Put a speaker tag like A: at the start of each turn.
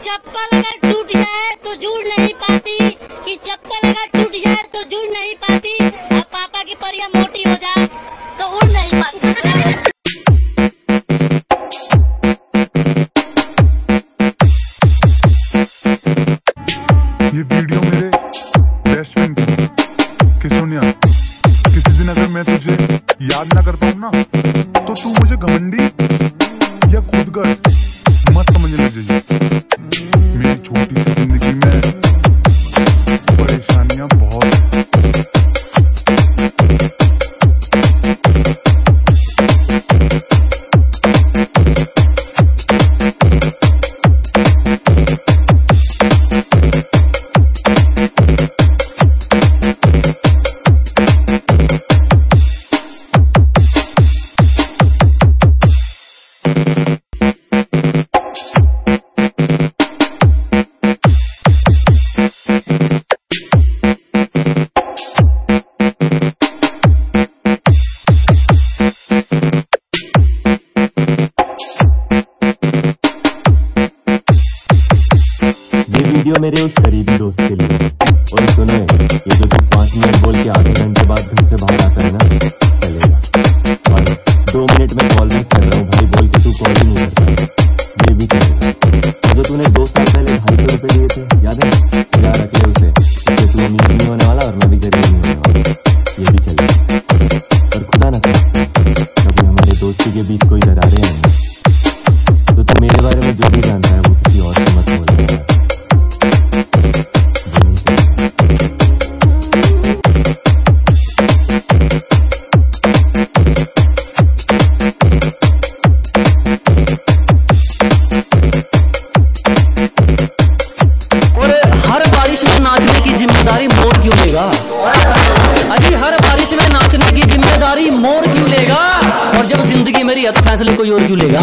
A: चप्पल अगर टूट जाए तो जुड़ नहीं पाती। कि चप्पल अगर टूट जाए तो जुड़ नहीं पाती। अब पापा की परिया मोटी हो जाए तो उड़ नहीं पाती।
B: ये वीडियो मेरे बेस्ट फ्रेंड की सोनिया, किसी दिन अगर मैं तुझे याद ना कर पाऊँ ना तो तू मुझे घमंडी या खुदगर्ज मत समझने लग
C: वीडियो मेरे उस करीबी दोस्त के लिए। और सुनो, ये जो तू पाँच मिनट बोल के आधे घंटे बाद घर से बाहर आता है ना, चलेगा। और दो मिनट में कॉल बैक कर रहा हूँ भाई, बोल के तू कॉल ही नहीं करता। ये भी चलेगा। जो तूने दो साल पहले ढाई सौ रुपए लिए थे, याद है? रख ले उसे। उसे तू अमीर नहीं
D: क्यों लेगा? और जब ज़िंदगी मेरी हद फैसले कोई और क्यों लेगा?